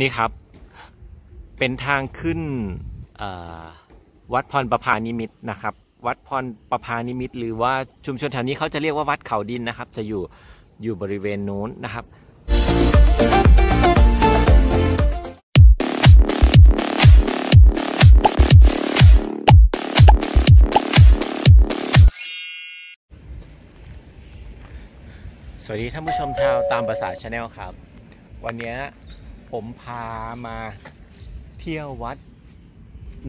นี่ครับ เป็นทางขึ้นวัดพรประพานิมิตนะครับ วัดพรประพานิมิต หรือว่าชุมชนแถวนี้เขาจะเรียกว่าวัดเขาดินนะครับ จะอยู่อยู่บริเวณนู้นนะครับสวัสดีท่านผู้ชมชาวตามภาษาชาแนลครับ วันนี้ ผมพามาเที่ยววัด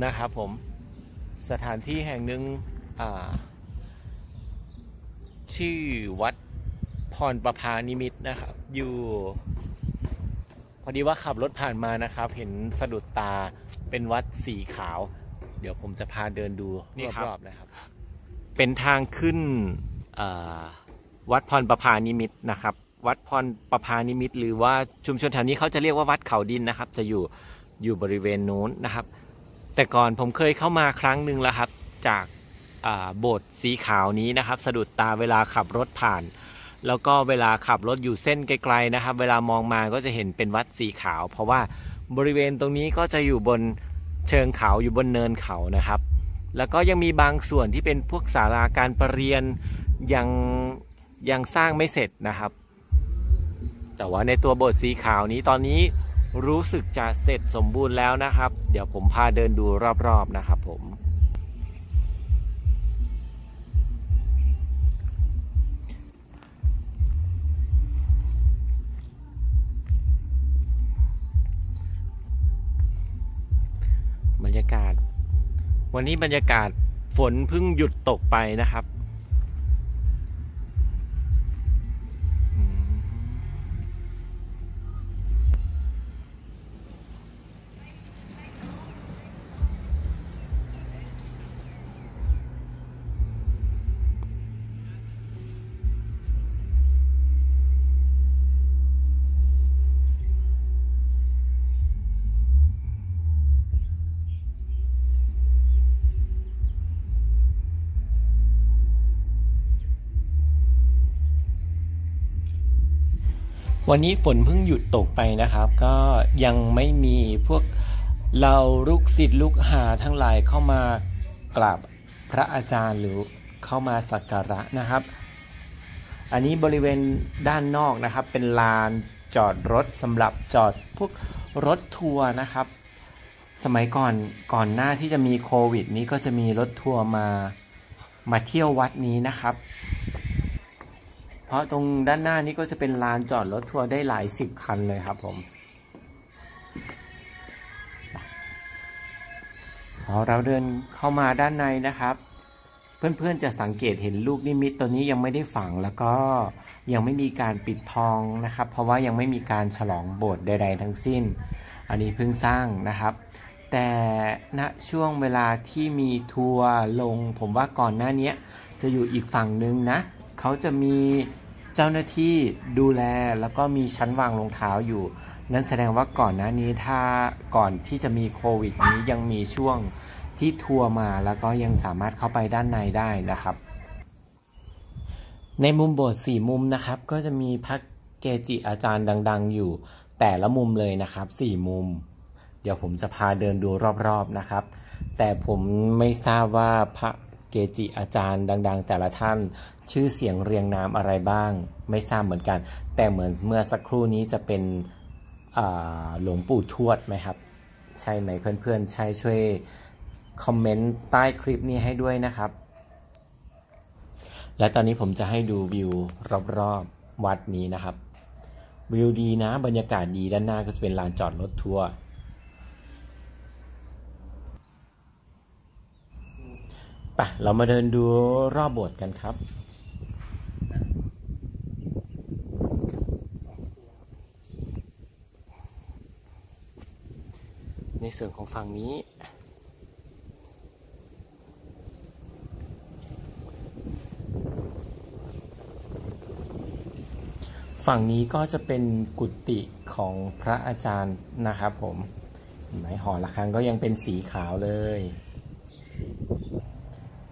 นะครับผมสถานที่แห่งหนึ่งชื่อวัดพรประพานิมิตนะครับ อยู่ พอดีว่าขับรถผ่านมานะครับ เห็นสะดุดตาเป็นวัดสีขาว เดี๋ยวผมจะพาเดินดูรอบๆนะครับ เป็นทางขึ้นวัดพรประพานิมิตนะครับ วัดพรประพานิมิต หรือว่าชุมชนแถวนี้เขาจะเรียกว่าวัดเขาดินนะครับ จะอยู่อยู่บริเวณนู้นนะครับ แต่ก่อนผมเคยเข้ามาครั้งหนึ่งแล้วครับ จากโบสถ์สีขาวนี้นะครับ สะดุดตาเวลาขับรถผ่าน แล้วก็เวลาขับรถอยู่เส้นไกลๆนะครับ เวลามองมาก็จะเห็นเป็นวัดสีขาว เพราะว่าบริเวณตรงนี้ก็จะอยู่บนเชิงเขาอยู่บนเนินเขานะครับ แล้วก็ยังมีบางส่วนที่เป็นพวกศาลาการประเรียนยังยังสร้างไม่เสร็จนะครับ แต่ว่าในตัวบสถ์สีขาวนี้ตอนนี้รู้สึกจะเสร็จสมบูรณ์แล้วนะครับ เดี๋ยวผมพาเดินดูรอบๆนะครับผมบรรยากาศ วันนี้บรรยากาศฝนเพิ่งหยุดตกไปนะครับ วันนี้ฝนเพิ่งหยุดตกไปนะครับ ก็ยังไม่มีพวกเราลูกศิษย์ลูกหาทั้งหลายเข้ามากราบพระอาจารย์หรือเข้ามาสักการะนะครับ อันนี้บริเวณด้านนอกนะครับเป็นลานจอดรถสำหรับจอดพวกรถทัวร์นะครับ สมัยก่อนก่อนหน้าที่จะมีโควิด นี้ก็จะมีรถทัวร์มามาเที่ยววัดนี้นะครับ ราะตรงด้านหน้านี้ก็จะเป็นลานจอดรถทัวร์ได้หลายสิบคันเลยครับผมพอเราเดินเข้ามาด้านในนะครับ เพื่อนๆจะสังเกตเห็นลูกนิมิตตัวนี้ยังไม่ได้ฝังแล้วก็ยังไม่มีการปิดทองนะครับ เพราะว่ายังไม่มีการฉลองโบสถ์ใด ๆ ทั้งสิ้น อันนี้เพิ่งสร้างนะครับ แต่ณช่วงเวลาที่มีทัวร์ลง ผมว่าก่อนหน้านี้จะอยู่อีกฝั่งนึงนะ เขาจะมี เจ้าหน้าที่ดูแลแล้วก็มีชั้นวางรองเท้าอยู่ นั่นแสดงว่าก่อนหน้านี้ถ้าก่อนที่จะมีโควิดนี้ยังมีช่วงที่ทัวร์มาแล้วก็ยังสามารถเข้าไปด้านในได้นะครับ ในมุมโบสถ์สี่มุมนะครับ ก็จะมีพระเกจิอาจารย์ดัง ๆ อยู่ แต่ละมุมเลยนะครับสี่มุม เดี๋ยวผมจะพาเดินดูรอบๆนะครับ แต่ผมไม่ทราบว่าพระ เกจิอาจารย์ดัง ๆ แต่ละท่าน ชื่อเสียงเรียงนามอะไรบ้าง ไม่ทราบเหมือนกัน แต่เหมือนเมื่อสักครู่นี้จะเป็นหลวงปู่ทวดไหมครับ ใช่ไหมเพื่อนๆ ใช่ช่วยคอมเมนต์ใต้คลิปนี้ให้ด้วยนะครับ และตอนนี้ผมจะให้ดูวิวรอบๆวัดนี้นะครับวิวดีนะบรรยากาศดีด้านหน้าก็จะเป็นลานจอดรถทัวร์ ปะเรามาเดินดูรอบโบสถ์กันครับ ในส่วนของฝั่งนี้ ฝั่งนี้ก็จะเป็นกุฏิของพระอาจารย์นะครับผมเห็นไหมหอระฆังก็ยังเป็นสีขาวเลย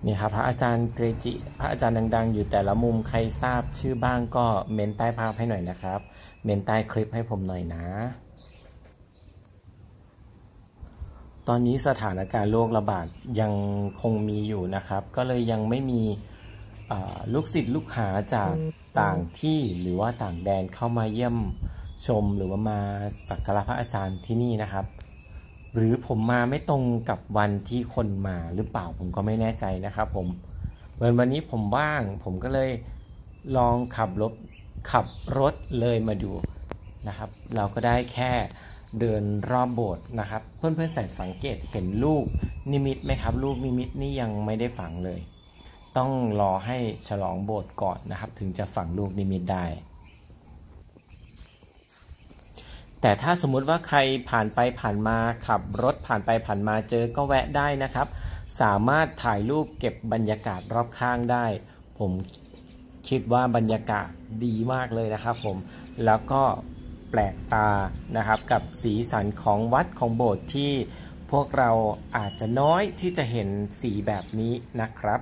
นี่ครับพระอาจารย์เกรจิ พระอาจารย์ดัง ๆ อยู่แต่ละมุมใครทราบชื่อบ้างก็เมนใต้ภาพให้หน่อยนะครับ เมนใต้คลิปให้ผมหน่อยนะ ตอนนี้สถานการณ์โรคระบาดยังคงมีอยู่นะครับ ก็เลยยังไม่มีลูกศิษย์ลูกหาจากต่างที่หรือว่าต่างแดนเข้ามาเยี่ยมชมหรือว่ามาสักการะพระอาจารย์ที่นี่นะครับ หรือผมมาไม่ตรงกับวันที่คนมาหรือเปล่าผมก็ไม่แน่ใจนะครับผมเหมือนวันนี้ผมว่าง ผมก็เลยลองขับรถขับรถเลยมาดูนะครับ เราก็ได้แค่เดินรอบโบสถ์นะครับ เพื่อนเพื่อนสังเกตเห็นลูกนิมิตไหมครับลูกนิมิตนี่ยังไม่ได้ฝังเลย ต้องรอให้ฉลองโบสถ์ก่อนนะครับ ถึงจะฝังลูกนิมิตได้ แต่ถ้าสมมุติว่าใครผ่านไปผ่านมาขับรถผ่านไปผ่านมาเจอก็แวะได้นะครับ สามารถถ่ายรูปเก็บบรรยากาศรอบข้างได้ ผมคิดว่าบรรยากาศดีมากเลยนะครับผมแล้วก็แปลกตานะครับกับสีสันของวัดของโบสถ์ที่พวกเราอาจจะน้อยที่จะเห็นสีแบบนี้นะครับ